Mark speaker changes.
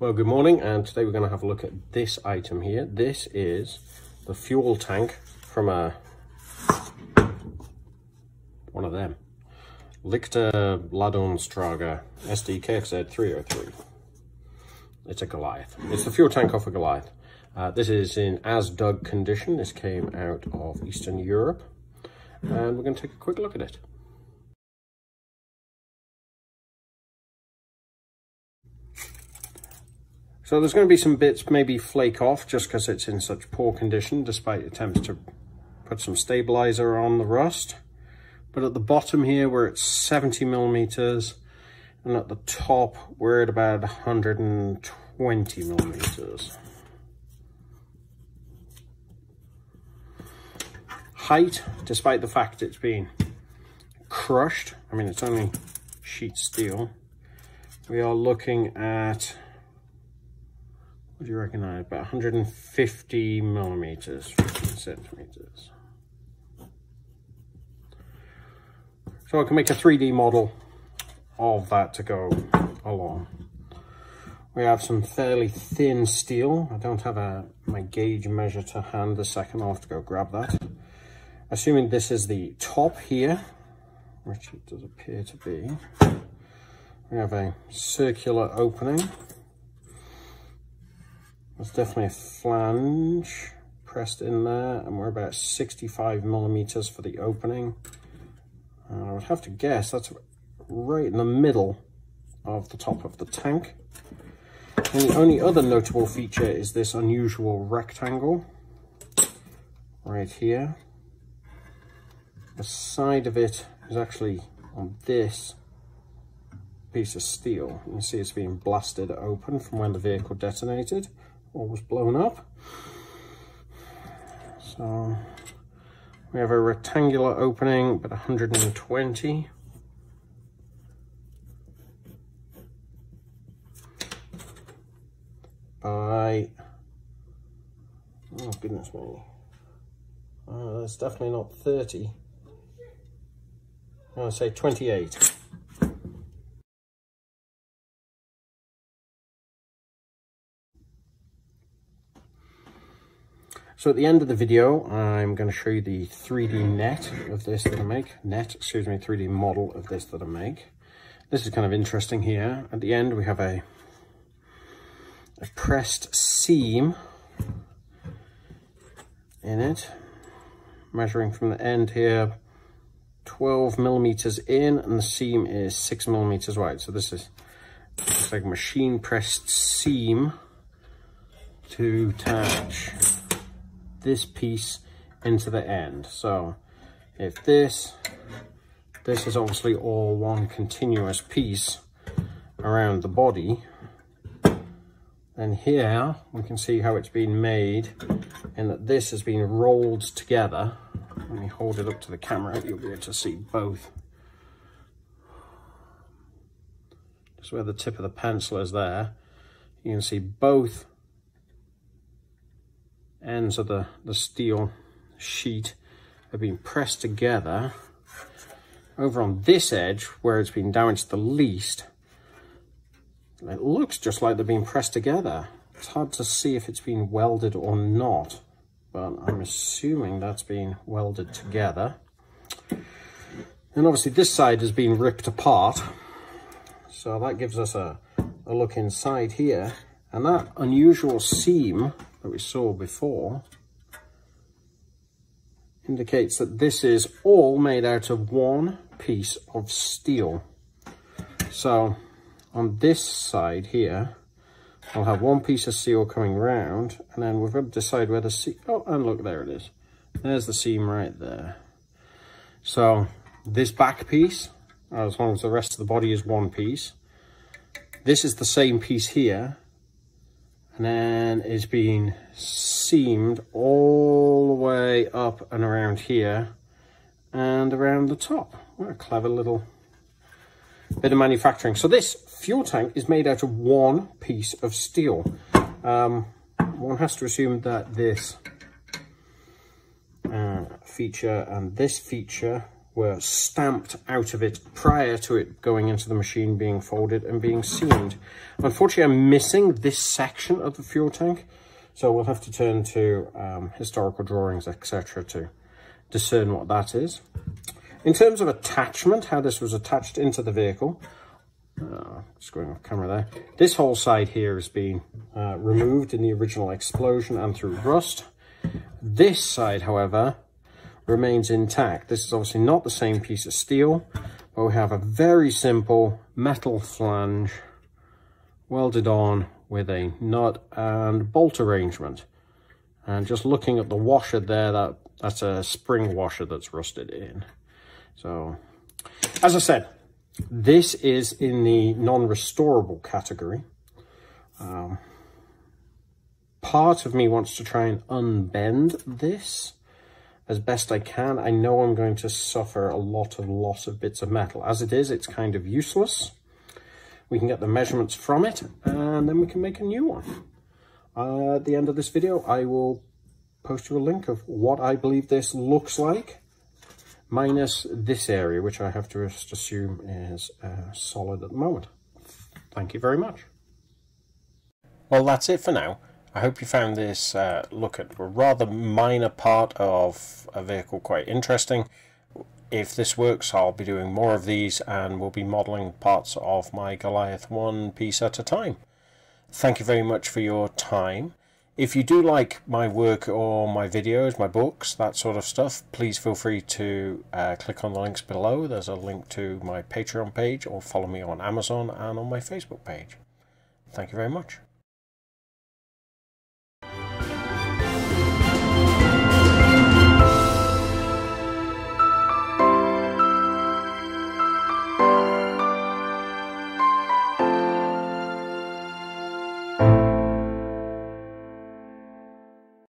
Speaker 1: Well, good morning, and today we're going to have a look at this item here. This is the fuel tank from a one of them. Leichter Ladungstrager SD KFZ 303. It's a Goliath. It's the fuel tank off a Goliath. Uh, this is in as dug condition. This came out of Eastern Europe. And we're going to take a quick look at it. So there's going to be some bits maybe flake off just because it's in such poor condition despite attempts to put some stabilizer on the rust. But at the bottom here we're at 70 millimeters and at the top we're at about 120 millimeters. Height, despite the fact it's been crushed, I mean it's only sheet steel, we are looking at do you reckon I about 150 millimeters 15 centimeters? So I can make a 3d model of that to go along. We have some fairly thin steel. I don't have a my gauge measure to hand a second. I'll have to go grab that. Assuming this is the top here which it does appear to be we have a circular opening there's definitely a flange pressed in there and we're about 65 millimeters for the opening. And I would have to guess that's right in the middle of the top of the tank. And the only other notable feature is this unusual rectangle right here. The side of it is actually on this piece of steel. You can see it's being blasted open from when the vehicle detonated was blown up. So we have a rectangular opening, but 120. By, oh goodness me, uh, that's definitely not 30. I say 28. So at the end of the video, I'm going to show you the 3D net of this that I make. Net, excuse me, 3D model of this that I make. This is kind of interesting here. At the end, we have a, a pressed seam in it, measuring from the end here, 12 millimeters in, and the seam is six millimeters wide. So this is like machine pressed seam to attach this piece into the end. So if this, this is obviously all one continuous piece around the body, then here we can see how it's been made and that this has been rolled together. Let me hold it up to the camera, you'll be able to see both. Just where the tip of the pencil is there, you can see both ends of the, the steel sheet have been pressed together. Over on this edge, where it's been damaged the least, it looks just like they've been pressed together. It's hard to see if it's been welded or not, but I'm assuming that's been welded together. And obviously this side has been ripped apart. So that gives us a, a look inside here. And that unusual seam that we saw before indicates that this is all made out of one piece of steel. So on this side here, I'll have one piece of steel coming round and then we've got to decide where the seam, oh, and look, there it is. There's the seam right there. So this back piece, as long as the rest of the body is one piece, this is the same piece here, and then it's being seamed all the way up and around here and around the top. What a clever little bit of manufacturing. So this fuel tank is made out of one piece of steel. Um, one has to assume that this uh, feature and this feature were stamped out of it prior to it going into the machine being folded and being seamed. Unfortunately, I'm missing this section of the fuel tank, so we'll have to turn to um, historical drawings, etc. to discern what that is. In terms of attachment, how this was attached into the vehicle, uh, just going off camera there, this whole side here has been uh, removed in the original explosion and through rust. This side, however, remains intact. This is obviously not the same piece of steel, but we have a very simple metal flange welded on with a nut and bolt arrangement. And just looking at the washer there, that, that's a spring washer that's rusted in. So, as I said, this is in the non-restorable category. Um, part of me wants to try and unbend this as best I can. I know I'm going to suffer a lot of loss of bits of metal. As it is, it's kind of useless. We can get the measurements from it, and then we can make a new one. Uh, at the end of this video, I will post you a link of what I believe this looks like, minus this area, which I have to just assume is uh, solid at the moment. Thank you very much. Well, that's it for now. I hope you found this uh, look at a rather minor part of a vehicle quite interesting. If this works, I'll be doing more of these and we'll be modelling parts of my Goliath one piece at a time. Thank you very much for your time. If you do like my work or my videos, my books, that sort of stuff, please feel free to uh, click on the links below. There's a link to my Patreon page or follow me on Amazon and on my Facebook page. Thank you very much.